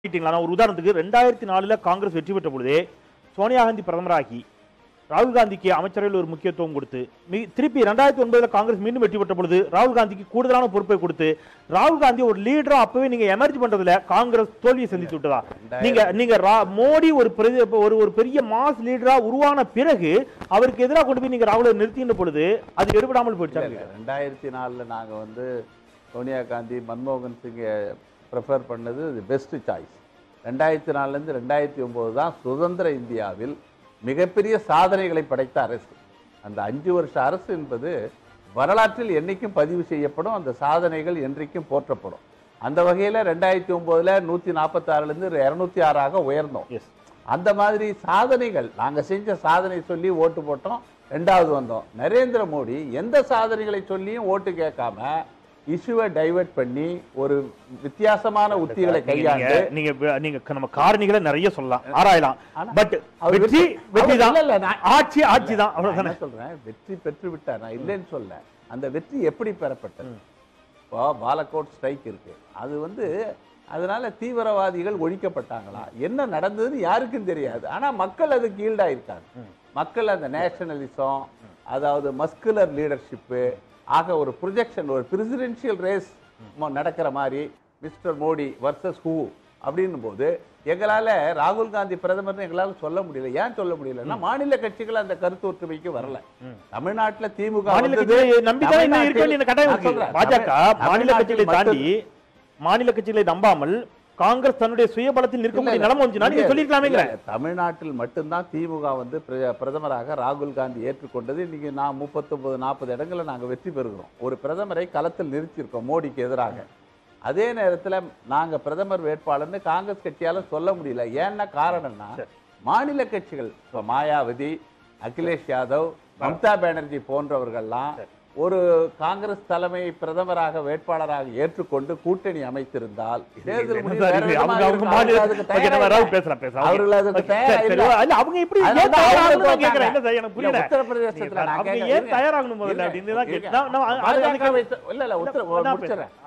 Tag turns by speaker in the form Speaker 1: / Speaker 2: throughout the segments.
Speaker 1: பண்ணிட்டீங்களா நான் ஒரு உதாரணத்துக்கு ரெண்டாயிரத்தி நாலுல காங்கிரஸ் வெற்றி பெற்ற பொழுதே சோனியா காந்தி பிரதமராகி ராகுல் காந்திக்கு அமைச்சரவையில் ஒரு முக்கியத்துவம் கொடுத்து திருப்பி ரெண்டாயிரத்தி ஒன்பதுல காங்கிரஸ் மீண்டும் வெற்றி பெற்ற பொழுது ராகுல் காந்திக்கு கூடுதலான பொறுப்பை கொடுத்து ராகுல் காந்தி ஒரு லீடரா அப்பவே நீங்க எமர்ஜ் பண்றதுல காங்கிரஸ் தோல்வியை சந்தித்து விட்டதா? நீங்க நீங்க மோடி ஒரு ஒரு ஒரு பெரிய மாஸ் லீடரா உருவான பிறகு அவருக்கு எதிராக கொண்டு போய் நீங்க ராகுலை நிறுத்தின பொழுது அது எடுபடாமல் போயிடுச்சாங்க
Speaker 2: ரெண்டாயிரத்தி நாலில் நாங்கள் வந்து சோனியா காந்தி மன்மோகன் சிங்கை ப்ரிஃபர் பண்ணது பெஸ்ட் சாய்ஸ் ரெண்டாயிரத்தி நாலுலேருந்து ரெண்டாயிரத்தி ஒம்பது தான் சுதந்திர இந்தியாவில் மிகப்பெரிய சாதனைகளை படைத்த அரசு. அந்த அஞ்சு வருஷ அரசு என்பது வரலாற்றில் என்னைக்கும் பதிவு செய்யப்படும் அந்த சாதனைகள் என்றைக்கும் போற்றப்படும். அந்த வகையில் ரெண்டாயிரத்தி ஒம்போதில் நூற்றி நாற்பத்தாறுலேருந்து இரநூத்தி ஆறாக உயர்ந்தோம்.
Speaker 1: எஸ்
Speaker 2: அந்த மாதிரி சாதனைகள் நாங்க செஞ்ச சாதனை சொல்லி ஓட்டு போட்டோம் ரெண்டாவது வந்தோம். நரேந்திர மோடி எந்த சாதனைகளை சொல்லியும் ஓட்டு கேட்காம இஷ்யூவை டைவர்ட் பண்ணி ஒரு வித்தியாசமான உத்திகளை கையாண்டு
Speaker 1: நீங்க நீங்க நம்ம காரணிகளை நிறைய சொல்லலாம் ஆராயலாம். பட் வெற்றி
Speaker 2: வெற்றி-
Speaker 1: தான். ஆட்சி ஆட்சி தான். அவ்வளவுதானே?
Speaker 2: சொல்றேன்? வெற்றி பெற்று விட்டார். நான் இல்லைன்னு சொல்ல அந்த வெற்றி எப்படி பெறப்பட்டது? இப்போ பாலக்கோட் ஸ்ட்ரைக் இருக்கு. அது வந்து அதனால தீவிரவாதிகள் ஒழிக்கப்பட்டாங்களா? என்ன நடந்ததுன்னு யாருக்கும் தெரியாது. ஆனா மக்கள் அதுக்கு ஈல்டாயிருக்காங்க. மக்கள் அந்த நேஷனலிசம் அதாவது மஸ்குலர் லீடர்ஷிப்பு ஆக ஒரு ப்ரொஜெக்ஷன் ஒரு பிரசிடென்ஷியல் ரேஸ் நடக்கிற மாதிரி மிஸ்டர் மோடி வர்சஸ் ஹூ அப்படின்னும் போது எங்களால ராகுல் காந்தி பிரதமர்னு எங்களால சொல்ல முடியல. ஏன் சொல்ல முடியலன்னா மாநில கட்சிகள் அந்த கருத்து ஒற்றுமைக்கு வரல. தமிழ்நாட்டுல திமுக
Speaker 1: மாநில கட்சிகளை பாஜக மாநில கட்சிகளை தாண்டி மாநில கட்சிகளை நம்பாமல் காங்கிரஸ் தன்னுடைய சுயபலத்தில் நிற்கக்கூடிய நிலைமை வந்துச்சுன்னா நீங்க
Speaker 2: இல்ல, தமிழ்நாட்டில் மட்டும்தான் திமுக வந்து பிர- பிரதமராக ராகுல் காந்தி ஏற்றுக்கொண்டது. இன்னைக்கு நான் முப்பத்தொன்பது நாற்பது இடங்களை நாங்க வெற்றி பெறுகிறோம். ஒரு பிரதமரை களத்தில் நிறுத்தியிருக்கோம் மோடிக்கு எதிராக. அதே நேரத்துல நாங்க பிரதமர் வேட்பாளர்னு காங்கிரஸ் கட்சியால சொல்ல முடியல. ஏன்னா காரணம்னா மாநில கட்சிகள் இப்ப மாயாவதி அகிலேஷ் யாதவ் மம்தா பானர்ஜி போன்றவர்கள்லாம் ஒரு காங்கிரஸ் தலைமை பிரதமராக வேட்பாளராக ஏற்றுக்கொண்டு கூட்டணி அமைத்திருந்தால்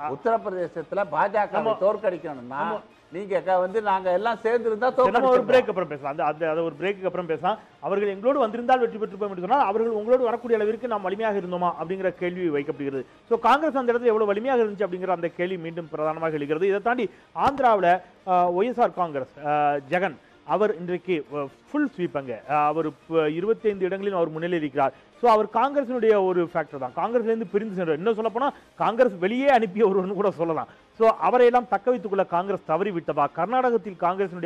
Speaker 2: உத்தரப்பிரதேசத்துல பாஜகவை தோற்கடிக்கணும்னா நீங்க வந்து நாங்க எல்லாம் சேர்ந்து இருந்தா
Speaker 1: நம்ம ஒரு. பிரேக் அப்புறம் பேசலாம். அந்த அதை ஒரு பிரேக்கு அப்புறம் பேசலாம். அவர்கள் எங்களோடு வந்திருந்தால் வெற்றி பெற்று போய் சொன்னால் அவர்கள் உங்களோடு வரக்கூடிய அளவிற்கு நாம் வலிமையாக இருந்தோமா அப்படிங்கிற கேள்வி வைக்கப்படுகிறது. ஸோ காங்கிரஸ் அந்த இடத்துல எவ்வளவு வலிமையாக இருந்துச்சு அப்படிங்கிற அந்த கேள்வி மீண்டும் பிரதானமாக எழுகிறது. இதை தாண்டி ஆந்திராவில் ஒய்எஸ்ஆர் காங்கிரஸ் ஜெகன் அவர் இன்றைக்கு ஃபுல் ஸ்வீப் அங்க. அஹ், அவர் இருபத்தி ஐந்து இடங்களில் அவர் முன்னிலை இருக்கிறார். ஸோ அவர் காங்கிரசினுடைய ஒரு ஃபேக்டர் தான். காங்கிரஸ்லேருந்து பிரிந்து சென்றார். இன்னும் சொல்ல போனா காங்கிரஸ் வெளியே அனுப்பிய ஒருவன் கூட சொல்லலாம். ஸோ அவரையெல்லாம் தக்க வைத்துக் கொள்ள காங்கிரஸ் தவறிவிட்டதா? கர்நாடகத்தில் காங்கிரசினுடைய